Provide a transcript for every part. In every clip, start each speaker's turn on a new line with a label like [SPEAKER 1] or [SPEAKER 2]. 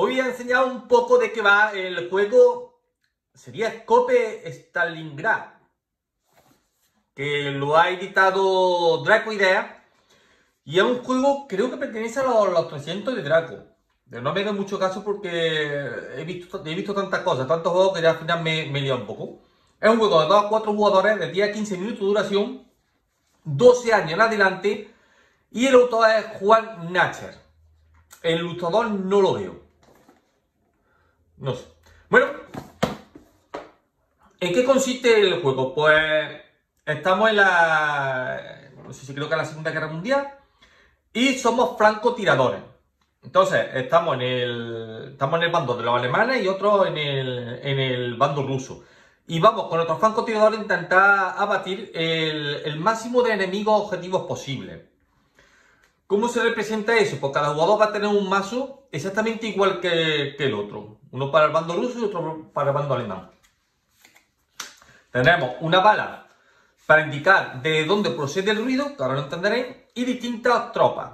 [SPEAKER 1] Hoy voy a enseñar un poco de qué va el juego. Sería Scope Stalingrad. Que lo ha editado Draco Idea. Y es un juego, creo que pertenece a los, 300 de Draco. No me hagan mucho caso porque he visto, he visto tantas cosas, tantos juegos que ya al final me, me he liado un poco. Es un juego de 2 a 4 jugadores de 10 a 15 minutos de duración, 12 años en adelante. Y el autor es Juan Nacher. El ilustrador no lo veo. No sé. Bueno, ¿en qué consiste el juego? Pues estamos en la. No sé si creo que en la Segunda Guerra Mundial. Y somos francotiradores. Entonces, estamos en el. Estamos en el bando de los alemanes y otros en el, en el bando ruso. Y vamos con nuestros francotiradores a intentar abatir el, el máximo de enemigos objetivos posibles. ¿Cómo se representa eso? Pues cada jugador va a tener un mazo exactamente igual que, el otro. Uno para el bando ruso y otro para el bando alemán. Tenemos una bala para indicar de dónde procede el ruido, que ahora lo entenderéis, y distintas tropas,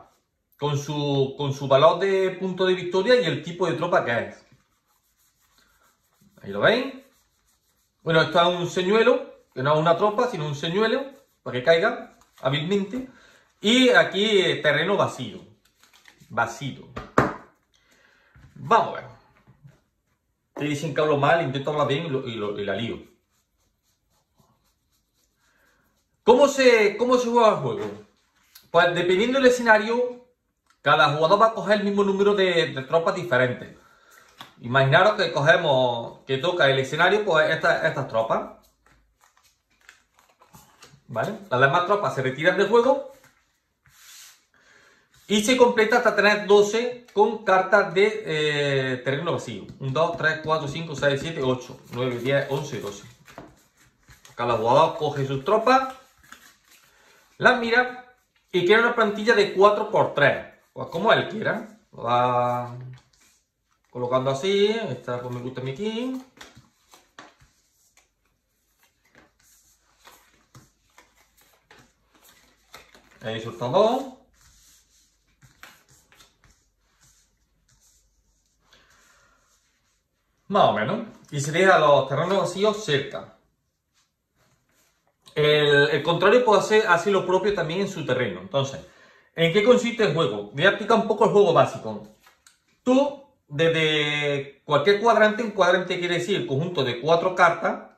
[SPEAKER 1] con su, con su valor de punto de victoria y el tipo de tropa que es. Ahí lo veis. Bueno, esto es un señuelo, que no es una tropa, sino un señuelo, para que caiga hábilmente. Y aquí terreno vacío. Vacío. Vamos a ver. Dicen que hablo mal, intento hablar bien y, la lío. ¿Cómo se, ¿Cómo se juega el juego? Pues dependiendo del escenario, cada jugador va a coger el mismo número de, tropas diferentes. Imaginaros que cogemos, que toca el escenario, pues estas tropas. ¿Vale? Las demás tropas se retiran del juego y se completa hasta tener 12 con cartas de eh, terreno vacío. 1, 2, 3, 4, 5, 6, 7, 8, 9, 10, 11, 12. Cada jugador coge sus tropas, las mira y quiere una plantilla de 4x3. Pues como él quiera. Va colocando así. Esta pues me gusta mi aquí. Ahí suelta Más o menos. Y se deja los terrenos vacíos cerca. El, contrario puede hacer lo propio también en su terreno. Entonces, ¿en qué consiste el juego? Voy a explicar un poco el juego básico. Tú, desde cualquier cuadrante, un cuadrante quiere decir conjunto de cuatro cartas,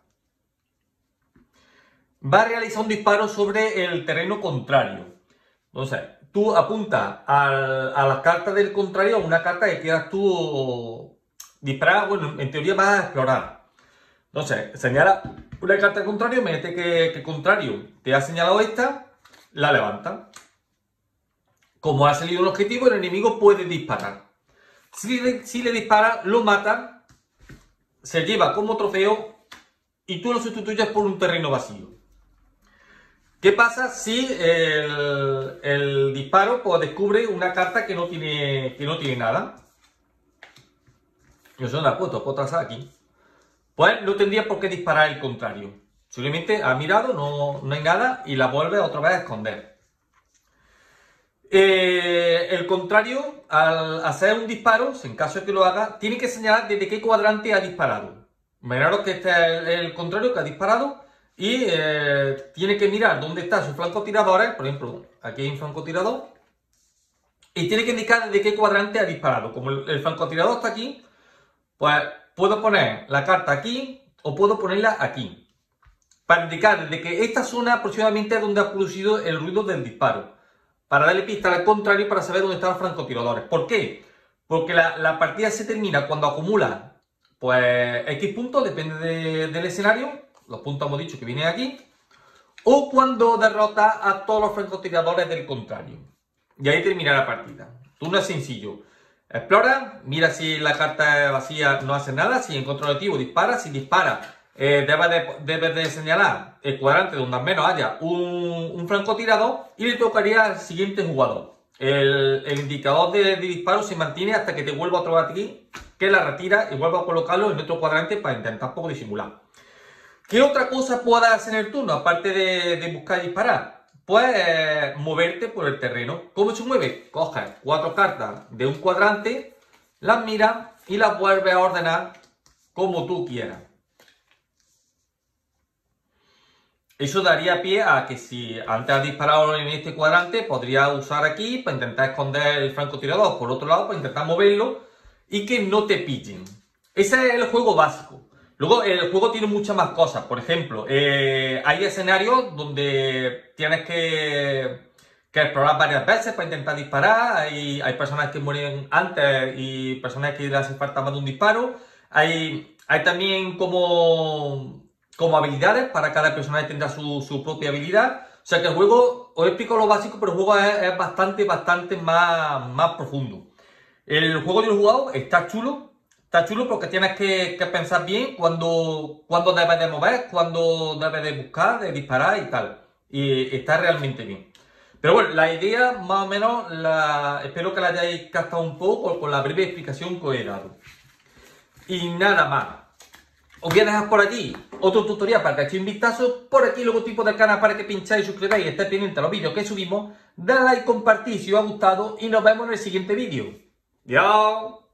[SPEAKER 1] va a realizar un disparo sobre el terreno contrario. Entonces, tú apuntas a las cartas del contrario a una carta que quieras tú disparar, bueno, en teoría vas a explorar. Entonces, señala una carta al contrario, mete que, que contrario te ha señalado esta, la levanta. Como ha salido un objetivo, el enemigo puede disparar. Si le, si le dispara, lo mata, se lleva como trofeo y tú lo sustituyes por un terreno vacío. ¿Qué pasa si el, el disparo pues, descubre una carta que no tiene, que no tiene nada? Yo puesto, puedo aquí. Pues no tendría por qué disparar el contrario. Simplemente ha mirado, no, no hay nada y la vuelve otra vez a esconder. Eh, el contrario, al hacer un disparo, en caso de que lo haga, tiene que señalar desde qué cuadrante ha disparado. Miraros que este es el, contrario que ha disparado y eh, tiene que mirar dónde está su francotirador. Por ejemplo, aquí hay un francotirador. Y tiene que indicar desde qué cuadrante ha disparado. Como el francotirador está aquí, pues puedo poner la carta aquí o puedo ponerla aquí. Para indicar desde que esta zona aproximadamente es donde ha producido el ruido del disparo. Para darle pista al contrario para saber dónde están los francotiradores. ¿Por qué? Porque la, partida se termina cuando acumula pues X puntos, depende del escenario. Los puntos hemos dicho que vienen aquí. O cuando derrota a todos los francotiradores del contrario. Y ahí termina la partida. Tú es sencillo. Explora, mira si la carta vacía no hace nada, si encuentra objetivo dispara, si dispara eh, debe, de, señalar el cuadrante donde al menos haya un, un francotirador y le tocaría al siguiente jugador. El, indicador de, disparo se mantiene hasta que te vuelva otro aquí, que la retira y vuelva a colocarlo en otro cuadrante para intentar poco disimular. ¿Qué otra cosa puedas hacer en el turno aparte de, de buscar y disparar? Puedes moverte por el terreno. ¿Cómo se mueve? Coges cuatro cartas de un cuadrante, las miras y las vuelves a ordenar como tú quieras. Eso daría pie a que si antes has disparado en este cuadrante, podría usar aquí para intentar esconder el francotirador por otro lado, para intentar moverlo y que no te pillen. Ese es el juego básico. Luego el juego tiene muchas más cosas. Por ejemplo, eh, hay escenarios donde tienes que, que, explorar varias veces para intentar disparar. Hay, personas que mueren antes y personas que le hace falta más de un disparo. Hay, también como habilidades, para cada personaje tendrá su, propia habilidad. O sea que el juego, os explico lo básico, pero el juego es, bastante, bastante más, más profundo. El juego de los jugadores está chulo, está chulo porque tienes que, pensar bien cuando, cuando debes de mover, cuando debes de buscar, de disparar y tal. Y está realmente bien. Pero bueno, la idea más o menos, espero que la hayáis captado un poco con la breve explicación que os he dado. Y nada más os voy a dejar por aquí otro tutorial para que echéis un vistazo. Por aquí el logotipo del canal para que pincháis, suscribáis y estéis pendientes de los vídeos que subimos. Dale like, compartir si os ha gustado y nos vemos en el siguiente vídeo. ¡Chao!